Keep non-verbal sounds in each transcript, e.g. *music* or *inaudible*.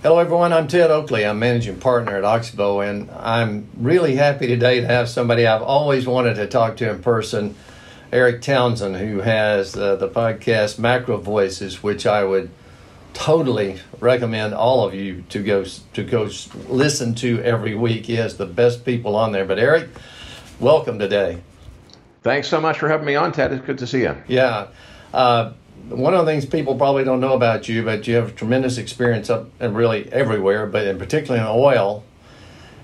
Hello, everyone. I'm Ted Oakley. I'm managing partner at Oxbow, and I'm really happy today to have somebody I've always wanted to talk to in person, Erik Townsend, who has uh, the podcast Macro Voices, which I would totally recommend all of you to go to go listen to every week. He has the best people on there. But Erik, welcome today. Thanks so much for having me on, Ted. It's good to see you. Yeah. Uh, one of the things people probably don't know about you, but you have tremendous experience up and really everywhere, but in particularly in oil.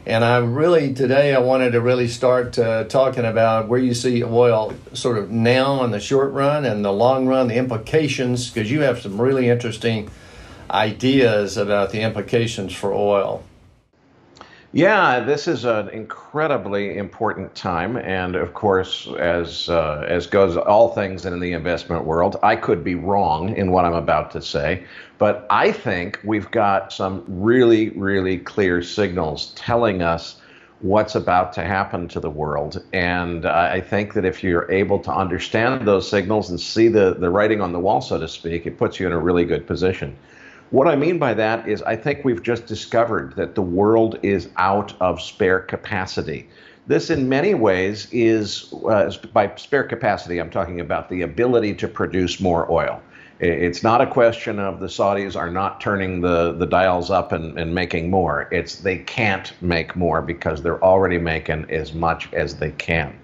And I really today I wanted to really start uh, talking about where you see oil sort of now in the short run and the long run, the implications, because you have some really interesting ideas about the implications for oil. Yeah, this is an incredibly important time, and of course, as uh, as goes all things in the investment world, I could be wrong in what I'm about to say, but I think we've got some really, really clear signals telling us what's about to happen to the world, and I think that if you're able to understand those signals and see the the writing on the wall, so to speak, it puts you in a really good position. What I mean by that is, I think we've just discovered that the world is out of spare capacity. This, in many ways, is uh, by spare capacity, I'm talking about the ability to produce more oil. It's not a question of the Saudis are not turning the, the dials up and, and making more. It's they can't make more because they're already making as much as they can.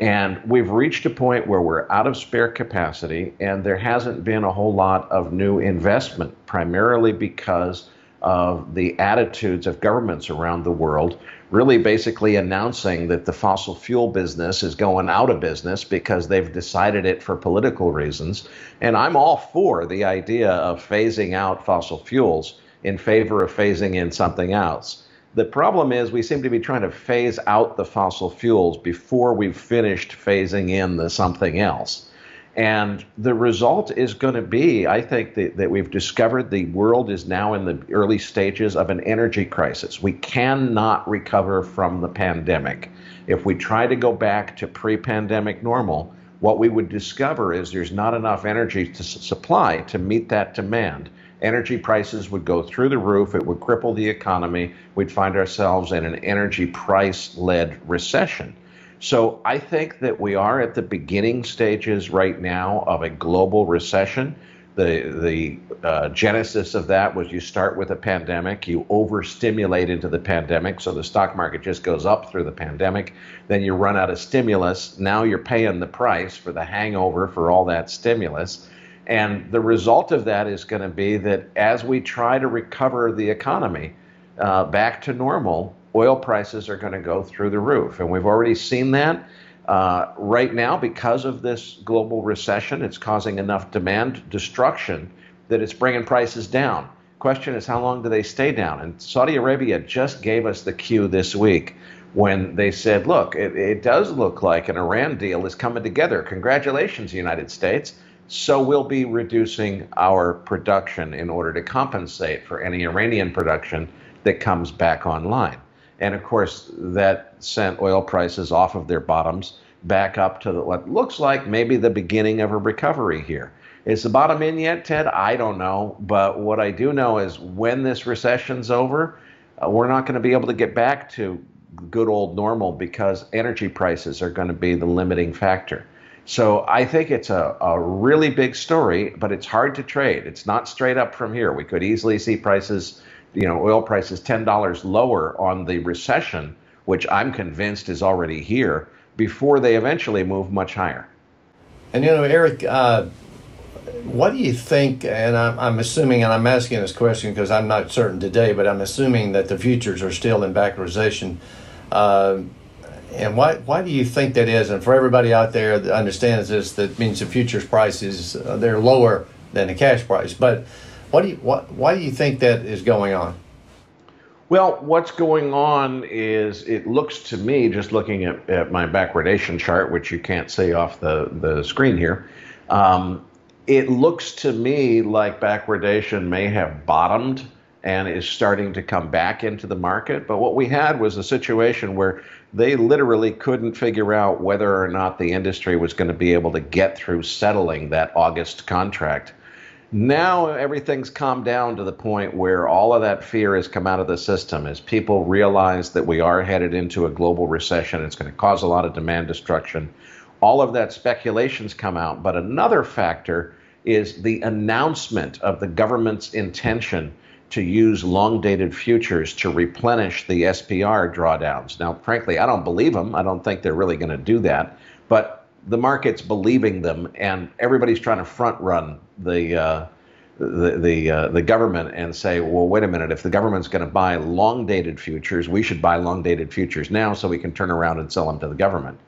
And we've reached a point where we're out of spare capacity, and there hasn't been a whole lot of new investment, primarily because of the attitudes of governments around the world, really basically announcing that the fossil fuel business is going out of business because they've decided it for political reasons. And I'm all for the idea of phasing out fossil fuels in favor of phasing in something else. The problem is we seem to be trying to phase out the fossil fuels before we've finished phasing in the something else. And the result is going to be, I think, that, that we've discovered the world is now in the early stages of an energy crisis. We cannot recover from the pandemic. If we try to go back to pre pandemic normal, what we would discover is there's not enough energy to supply to meet that demand energy prices would go through the roof. It would cripple the economy. We'd find ourselves in an energy price led recession. So I think that we are at the beginning stages right now of a global recession. The, the uh, genesis of that was you start with a pandemic, you overstimulate into the pandemic, so the stock market just goes up through the pandemic. Then you run out of stimulus. Now you're paying the price for the hangover for all that stimulus. And the result of that is going to be that as we try to recover the economy uh, back to normal, oil prices are going to go through the roof. And we've already seen that. Uh, right now, because of this global recession, it's causing enough demand destruction that it's bringing prices down. Question is, how long do they stay down? And Saudi Arabia just gave us the cue this week when they said, look, it, it does look like an Iran deal is coming together. Congratulations, United States. So we'll be reducing our production in order to compensate for any Iranian production that comes back online. And of course, that sent oil prices off of their bottoms back up to what looks like maybe the beginning of a recovery here. Is the bottom in yet, Ted? I don't know. But what I do know is when this recession's over, uh, we're not going to be able to get back to good old normal because energy prices are going to be the limiting factor. So I think it's a, a really big story, but it's hard to trade. It's not straight up from here. We could easily see prices, you know, oil prices $10 lower on the recession, which I'm convinced is already here, before they eventually move much higher. And, you know, Erik, uh, what do you think? And I'm, I'm, assuming, and I'm asking this question because I'm not certain today, but I'm assuming that the futures are still in backwardation. Uh, and why why do you think that is? And for everybody out there that understands this, that means the futures prices uh, they're lower than the cash price. But what do you what why do you think that is going on? Well, what's going on is it looks to me, just looking at, at my backwardation chart, which you can't see off the, the screen here, um, it looks to me like backwardation may have bottomed and is starting to come back into the market. But what we had was a situation where they literally couldn't figure out whether or not the industry was going to be able to get through settling that August contract. Now everything's calmed down to the point where all of that fear has come out of the system as people realize that we are headed into a global recession. It's going to cause a lot of demand destruction. All of that speculation's come out. But another factor is the announcement of the government's intention to use long dated futures to replenish the SPR drawdowns. Now, frankly, I don't believe them. I don't think they're really going to do that. But the market's believing them, and everybody's trying to front run the. Uh, the the, uh, the government and say, well, wait a minute. If the government's going to buy long dated futures, we should buy long dated futures now so we can turn around and sell them to the government.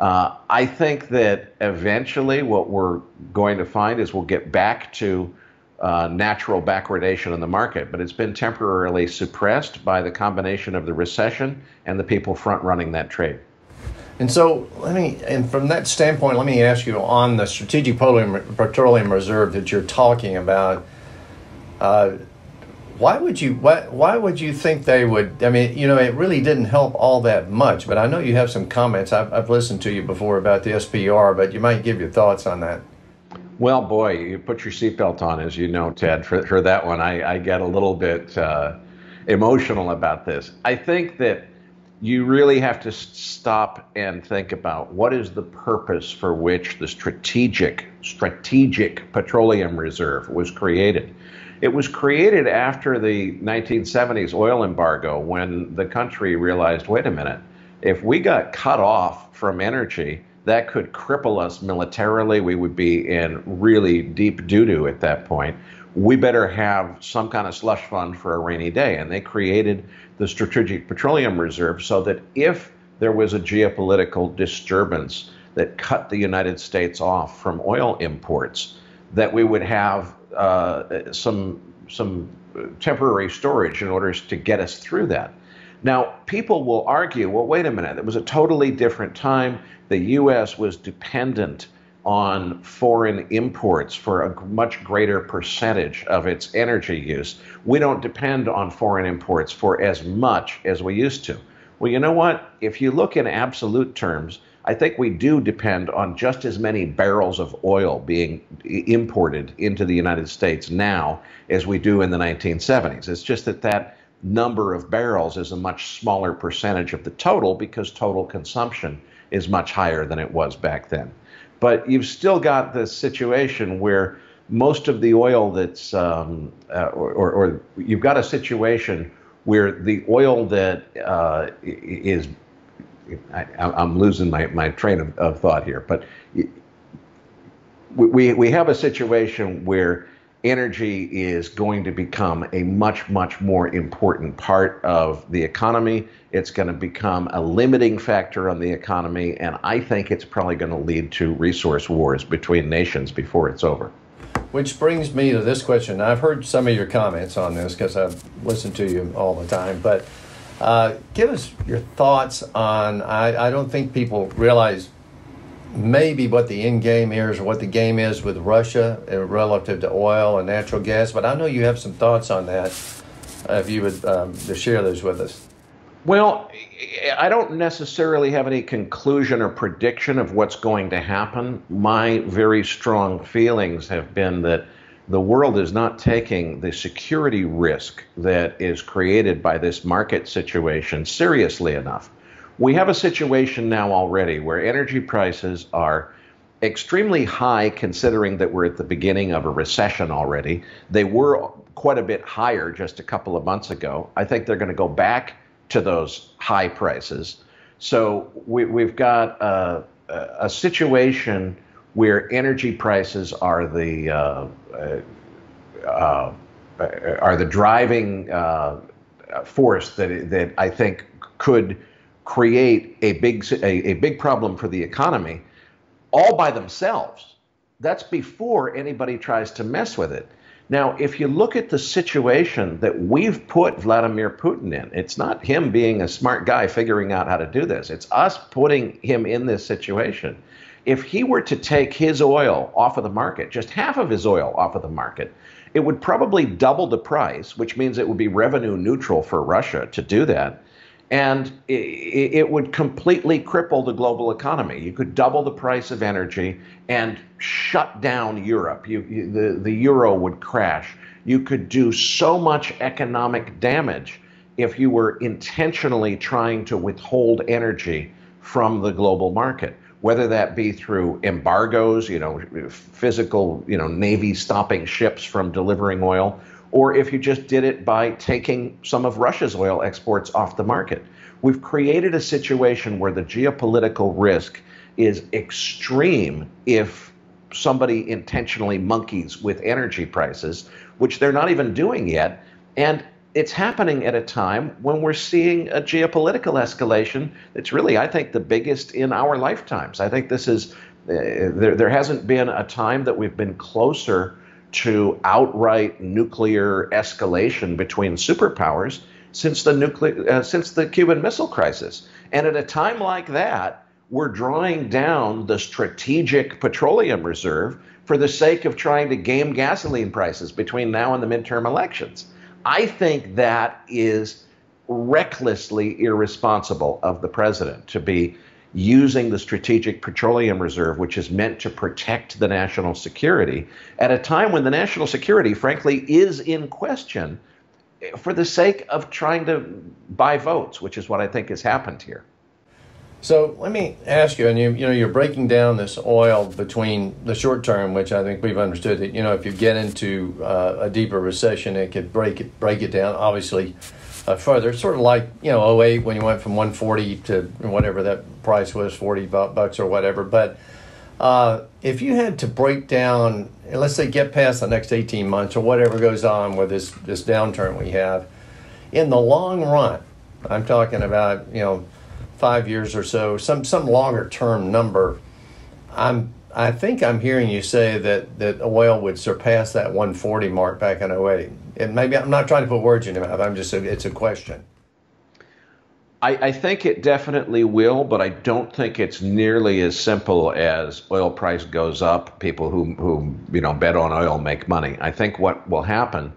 Uh, I think that eventually what we're going to find is we'll get back to uh, natural backwardation in the market, but it's been temporarily suppressed by the combination of the recession and the people front running that trade. And so, let me, and from that standpoint, let me ask you on the strategic petroleum, reserve that you're talking about. Uh, why would you why, why would you think they would i mean you know it really didn't help all that much but i know you have some comments i've, I've listened to you before about the spr but you might give your thoughts on that well boy you put your seatbelt on as you know ted for, for that one. I, I get a little bit uh, emotional about this. I think that you really have to stop and think about what is the purpose for which the strategic strategic petroleum reserve was created. It was created after the 1970s oil embargo when the country realized wait a minute, if we got cut off from energy, that could cripple us militarily. We would be in really deep doo doo at that point. We better have some kind of slush fund for a rainy day. And they created the Strategic Petroleum Reserve so that if there was a geopolitical disturbance that cut the United States off from oil imports, that we would have uh, some some temporary storage in order to get us through that. Now, people will argue, well, wait a minute, it was a totally different time. The U.S. was dependent on foreign imports for a much greater percentage of its energy use. We don't depend on foreign imports for as much as we used to. Well, you know what? If you look in absolute terms, I think we do depend on just as many barrels of oil being imported into the United States now as we do in the 1970s. It's just that that number of barrels is a much smaller percentage of the total because total consumption is much higher than it was back then. But you've still got this situation where most of the oil that's, um, uh, or, or, or, you've got a situation where the oil that uh, is I, am losing my, my train of, of thought here, but we, we have a situation where energy is going to become a much, much more important part of the economy. It's going to become a limiting factor on the economy, and I think it's probably going to lead to resource wars between nations before it's over. Which brings me to this question. I've heard some of your comments on this because I've listened to you all the time, but uh, give us your thoughts on. I, I don't think people realize maybe what the end game is or what the game is with Russia uh, relative to oil and natural gas, but I know you have some thoughts on that. Uh, if you would um, share those with us. Well, I don't necessarily have any conclusion or prediction of what's going to happen. My very strong feelings have been that the world is not taking the security risk that is created by this market situation seriously enough. We have a situation now already where energy prices are extremely high considering that we're at the beginning of a recession already. They were quite a bit higher just a couple of months ago. I think they're going to go back to those high prices. So we, have got a, a situation where energy prices are the uh, uh, are the driving uh, force that that I think could create a big a, a big problem for the economy all by themselves. That's before anybody tries to mess with it. Now, if you look at the situation that we've put Vladimir Putin in, it's not him being a smart guy figuring out how to do this. It's us putting him in this situation if he were to take his oil off of the market, just half of his oil off of the market, it would probably double the price, which means it would be revenue neutral for Russia to do that. And it, would completely cripple the global economy. You could double the price of energy and shut down Europe. You, you, the, the euro would crash. You could do so much economic damage if you were intentionally trying to withhold energy from the global market, whether that be through embargoes, you know, physical, you know, Navy stopping ships from delivering oil, or if you just did it by taking some of Russia's oil exports off the market. We've created a situation where the geopolitical risk is extreme if somebody intentionally monkeys with energy prices, which they're not even doing yet. And it's happening at a time when we're seeing a geopolitical escalation that's really, I think, the biggest in our lifetimes. I think this is, uh, there, there hasn't been a time that we've been closer to outright nuclear escalation between superpowers since the nuclear uh, since the Cuban Missile Crisis. And at a time like that, we're drawing down the strategic petroleum reserve for the sake of trying to game gasoline prices between now and the midterm elections. I think that is recklessly irresponsible of the president to be using the Strategic Petroleum Reserve, which is meant to protect the national security, at a time when the national security, frankly, is in question for the sake of trying to buy votes, which is what I think has happened here. So let me ask you, and you, you know, you're breaking down this oil between the short term, which I think we've understood that, you know, if you get into uh, a deeper recession, it could break it, break it down. Obviously, uh, further. Sort of like you know 08 when you went from 140 to whatever that price was, 40 bucks or whatever. But uh, if you had to break down, let's say get past the next 18 months or whatever goes on with this this downturn we have, in the long run, I'm talking about you know five years or so, some some longer term number. I'm I think I'm hearing you say that, that oil would surpass that 140 mark back in 08 and maybe I'm not trying to put words in your mouth. I'm just it's a question. I, I, think it definitely will, but I don't think it's nearly as simple as oil price goes up. People who who you know bet on oil make money. I think what will happen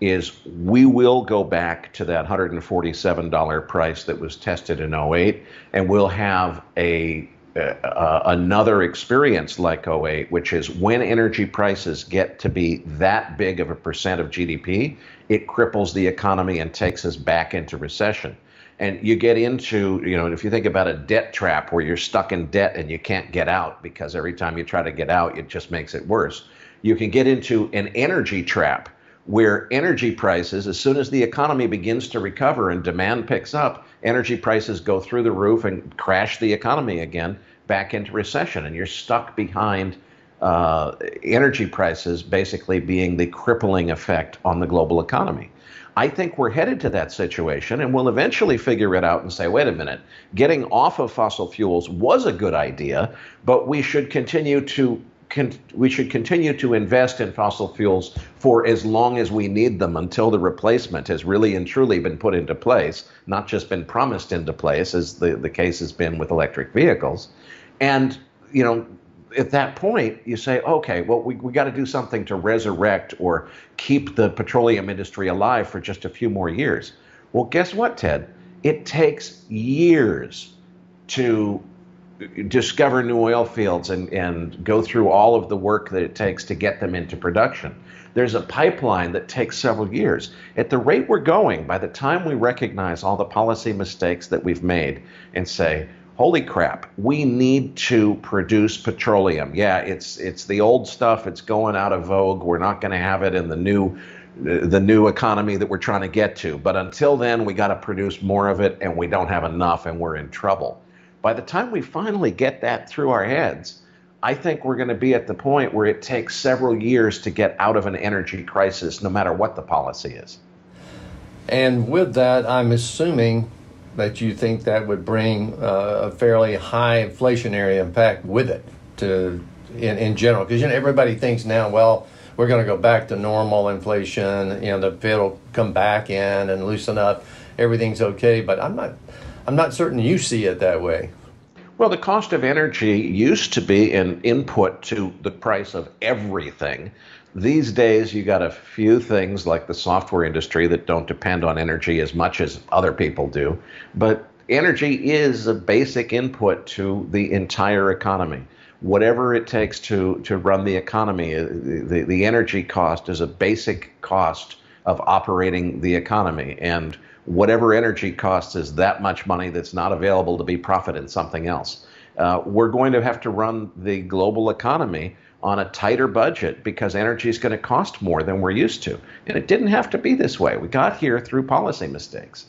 is we will go back to that $147 price that was tested in 08, and we'll have a uh, another experience like 08, which is when energy prices get to be that big of a percent of GDP, it cripples the economy and takes us back into recession. And you get into, you know, if you think about a debt trap where you're stuck in debt and you can't get out because every time you try to get out, it just makes it worse. You can get into an energy trap where energy prices, as soon as the economy begins to recover and demand picks up, energy prices go through the roof and crash the economy again back into recession. And you're stuck behind uh, energy prices basically being the crippling effect on the global economy. I think we're headed to that situation, and we'll eventually figure it out and say, wait a minute, getting off of fossil fuels was a good idea, but we should continue to Con- we should continue to invest in fossil fuels for as long as we need them until the replacement has really and truly been put into place, not just been promised into place, as the, the case has been with electric vehicles. And, you know, at that point, you say, okay, well, we, we got to do something to resurrect or keep the petroleum industry alive for just a few more years. Well, guess what, Ted? It takes years to discover new oil fields and, and go through all of the work that it takes to get them into production. There's a pipeline that takes several years. At the rate we're going, by the time we recognize all the policy mistakes that we've made and say, holy crap, we need to produce petroleum. Yeah, it's it's the old stuff, it's going out of vogue. We're not going to have it in the new the new economy that we're trying to get to. But until then, we got to produce more of it and we don't have enough and we're in trouble. By the time we finally get that through our heads, I think we're going to be at the point where it takes several years to get out of an energy crisis, no matter what the policy is. And with that, I'm assuming that you think that would bring uh, a fairly high inflationary impact with it to in, in general because you know everybody thinks now well we're going to go back to normal inflation you know the Fed will come back in and loosen up everything's okay but I'm not I'm not certain you see it that way. Well, the cost of energy used to be an input to the price of everything. These days, you got a few things like the software industry that don't depend on energy as much as other people do, but energy is a basic input to the entire economy. Whatever it takes to, to run the economy, uh, the, the energy cost is a basic cost of operating the economy. And whatever energy costs is that much money that's not available to be profit in something else. Uh, we're going to have to run the global economy on a tighter budget because energy is going to cost more than we're used to. And it didn't have to be this way. We got here through policy mistakes.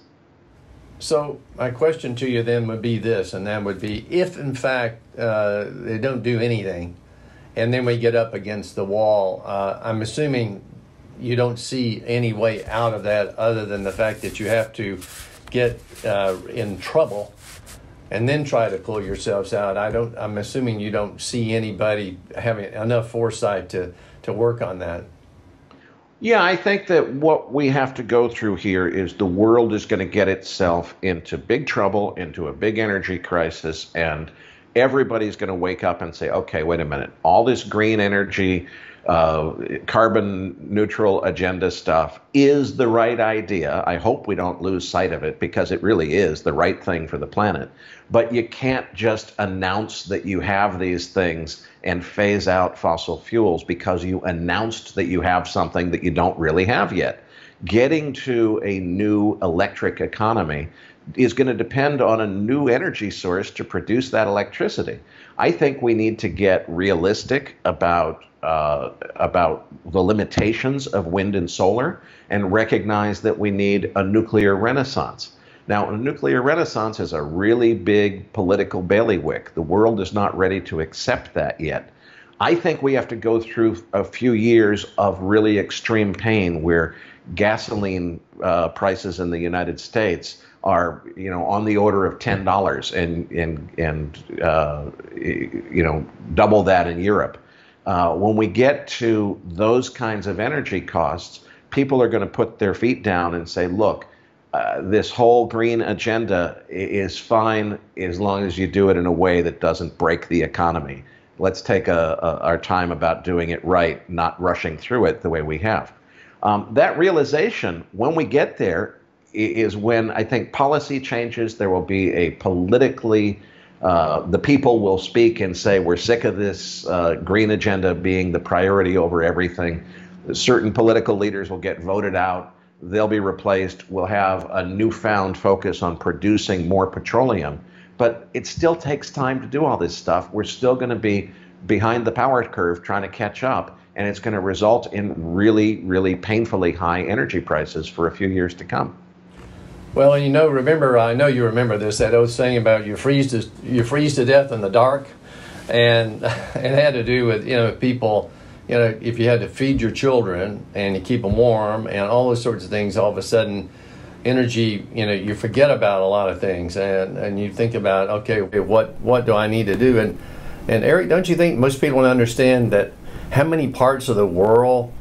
So my question to you then would be this, and that would be if in fact uh, they don't do anything, and then we get up against the wall, uh, I'm assuming you don't see any way out of that other than the fact that you have to get uh, in trouble and then try to pull yourselves out. I don't. I'm assuming you don't see anybody having enough foresight to to work on that. Yeah, I think that what we have to go through here is the world is going to get itself into big trouble, into a big energy crisis, and everybody's going to wake up and say, okay, wait a minute, all this green energy, uh, carbon neutral agenda stuff is the right idea. I hope we don't lose sight of it because it really is the right thing for the planet. But you can't just announce that you have these things and phase out fossil fuels because you announced that you have something that you don't really have yet. Getting to a new electric economy is going to depend on a new energy source to produce that electricity. I think we need to get realistic about uh, about the limitations of wind and solar and recognize that we need a nuclear renaissance. Now, a nuclear renaissance is a really big political bailiwick. The world is not ready to accept that yet. I think we have to go through a few years of really extreme pain where gasoline uh, prices in the United States are, you know, on the order of ten dollars, and and and uh, you know, double that in Europe. Uh, when we get to those kinds of energy costs, people are going to put their feet down and say, look, uh, this whole green agenda is fine as long as you do it in a way that doesn't break the economy. Let's take a, a, our time about doing it right, not rushing through it the way we have. Um, that realization, when we get there, is when I think policy changes. There will be a politically uh, the people will speak and say, We're sick of this uh, green agenda being the priority over everything. Certain political leaders will get voted out, they'll be replaced. We'll have a newfound focus on producing more petroleum. But it still takes time to do all this stuff. We're still going to be behind the power curve trying to catch up, and it's going to result in really, really painfully high energy prices for a few years to come. Well, you know, remember, I know you remember this that old saying about you freeze to you freeze to death in the dark, *laughs* and it had to do with you know people, you know, if you had to feed your children and you keep them warm and all those sorts of things, all of a sudden, energy, you know, you forget about a lot of things and and you think about okay, what what do I need to do? And and Erik, don't you think most people understand that how many parts of the world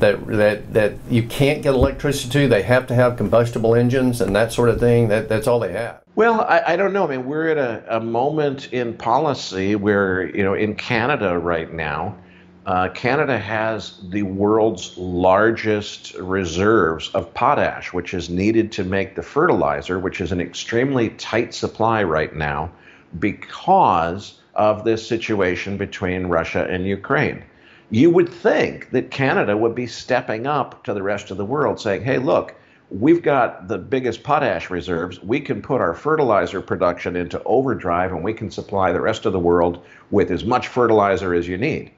that that that you can't get electricity to. They have to have combustible engines and that sort of thing. That that's all they have. Well, I, I don't know. I mean, we're at a, a moment in policy where you know in Canada right now. Uh, Canada has the world's largest reserves of potash, which is needed to make the fertilizer, which is an extremely tight supply right now because of this situation between Russia and Ukraine you would think that Canada would be stepping up to the rest of the world saying, hey, look, we've got the biggest potash reserves. We can put our fertilizer production into overdrive and we can supply the rest of the world with as much fertilizer as you need.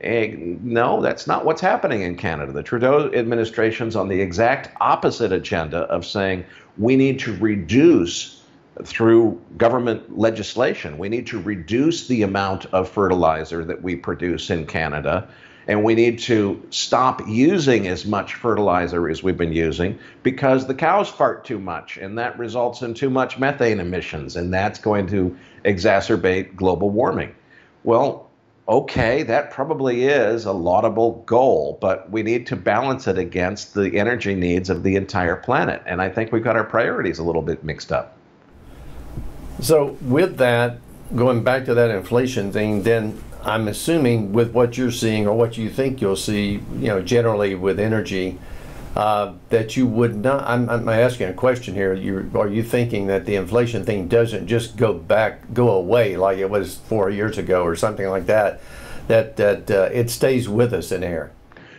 And no, that's not what's happening in Canada. The Trudeau administration's on the exact opposite agenda of saying we need to reduce through government legislation. We need to reduce the amount of fertilizer that we produce in Canada, and we need to stop using as much fertilizer as we've been using because the cows fart too much, and that results in too much methane emissions, and that's going to exacerbate global warming. Well, okay, that probably is a laudable goal, but we need to balance it against the energy needs of the entire planet. And I think we've got our priorities a little bit mixed up. So with that, going back to that inflation thing, then I'm assuming with what you're seeing or what you think you'll see, you know, generally with energy, uh, that you would not. I'm, I'm asking a question here. You are you thinking that the inflation thing doesn't just go back, go away like it was four years ago or something like that? That that uh, it stays with us in air.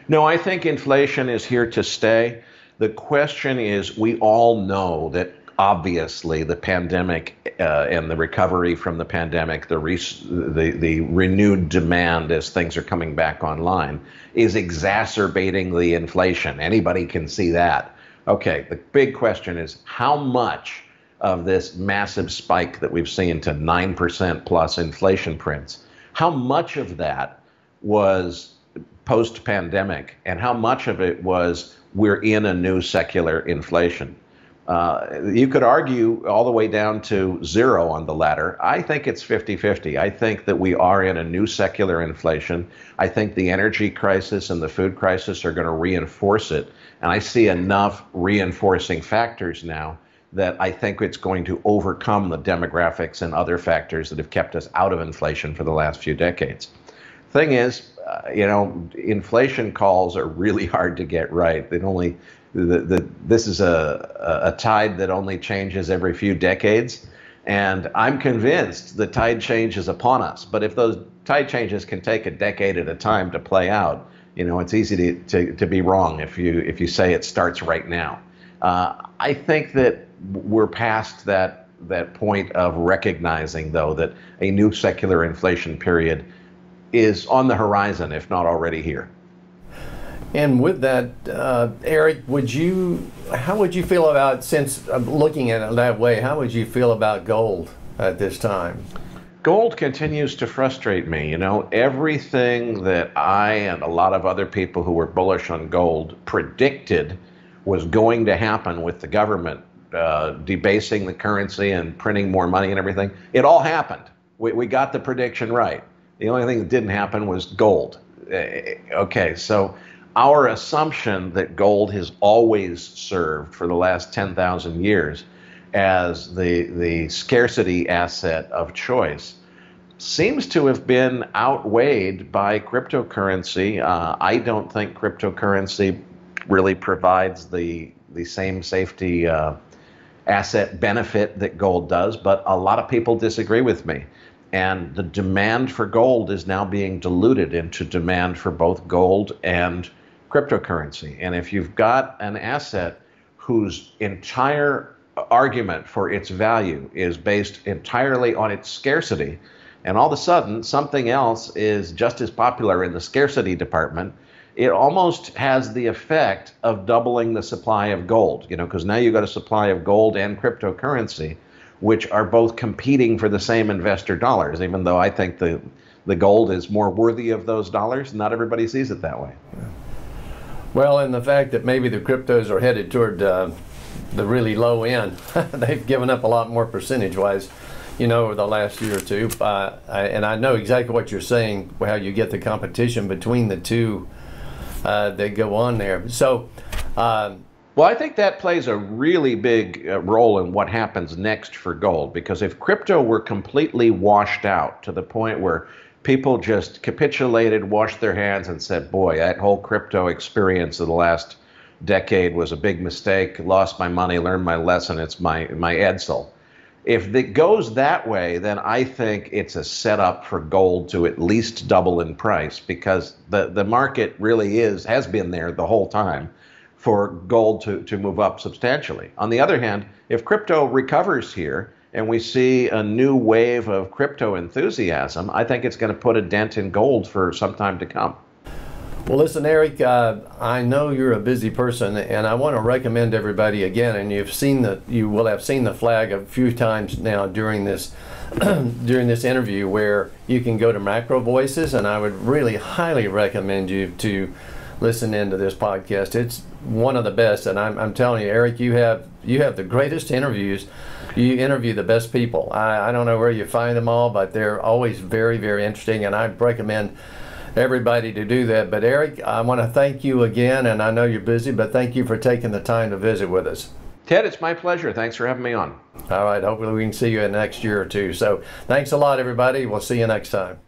No, I think inflation is here to stay. The question is, we all know that obviously the pandemic uh, and the recovery from the pandemic, the, the, the renewed demand as things are coming back online, is exacerbating the inflation. Anybody can see that. Okay, the big question is how much of this massive spike that we've seen to 9% plus inflation prints, how much of that was post pandemic and how much of it was we're in a new secular inflation? Uh, you could argue all the way down to zero on the latter. I think it's 50 50. I think that we are in a new secular inflation. I think the energy crisis and the food crisis are going to reinforce it. And I see enough reinforcing factors now that I think it's going to overcome the demographics and other factors that have kept us out of inflation for the last few decades. Thing is, uh, you know, inflation calls are really *laughs* hard to get right. They only this is a, a tide that only changes every few decades. And I'm convinced the tide change is upon us. But if those tide changes can take a decade at a time to play out, you know, it's easy to, to, to be wrong if you, if you say it starts right now. Uh, I think that we're past that, that point of recognizing, though, that a new secular inflation period is on the horizon, if not already here. And with that, uh, Erik, would you, how would you feel about, since I'm looking at it that way, how would you feel about gold at this time? Gold continues to frustrate me. You know, everything that I and a lot of other people who were bullish on gold predicted was going to happen with the government uh, debasing the currency and printing more money and everything, it all happened. We, we got the prediction right. The only thing that didn't happen was gold. Uh, okay, so our assumption that gold has always served for the last 10,000 years as the, the scarcity asset of choice seems to have been outweighed by cryptocurrency. Uh, I don't think cryptocurrency really provides the, the same safety uh, asset benefit that gold does, but a lot of people disagree with me. And the demand for gold is now being diluted into demand for both gold and cryptocurrency. And if you've got an asset whose entire argument for its value is based entirely on its scarcity, and all of a sudden something else is just as popular in the scarcity department, it almost has the effect of doubling the supply of gold, you know, because now you've got a supply of gold and cryptocurrency, which are both competing for the same investor dollars, even though I think the the gold is more worthy of those dollars. Not everybody sees it that way. Yeah. Well, and the fact that maybe the cryptos are headed toward uh, the really low end, *laughs* they've given up a lot more percentage wise, you know, over the last year or two. Uh, I, and I know exactly what you're saying, how you get the competition between the two uh, that go on there. So, um, well, I think that plays a really big uh, role in what happens next for gold because if crypto were completely washed out to the point where people just capitulated, washed their hands, and said, boy, that whole crypto experience of the last decade was a big mistake. Lost my money, learned my lesson. It's my, my Edsel. If it goes that way, then I think it's a setup for gold to at least double in price because the, the market really is, has been there the whole time for gold to, to move up substantially. On the other hand, if crypto recovers here, and we see a new wave of crypto enthusiasm, I think it's going to put a dent in gold for some time to come. Well, listen, Erik, uh, I know you're a busy person, and I want to recommend everybody again. And you've seen the, you will have seen the flag a few times now during this, *clears throat* during this interview, where you can go to Macro Voices, and I would really highly recommend you to listen into this podcast. It's one of the best, and I'm, I'm telling you, Erik, you have you have the greatest interviews you interview the best people. I, I don't know where you find them all, but they're always very, very interesting, and I recommend everybody to do that. But Erik, I want to thank you again, and I know you're busy, but thank you for taking the time to visit with us. Ted, it's my pleasure. Thanks for having me on. All right. Hopefully, we can see you in the next year or two. So, thanks a lot, everybody. We'll see you next time.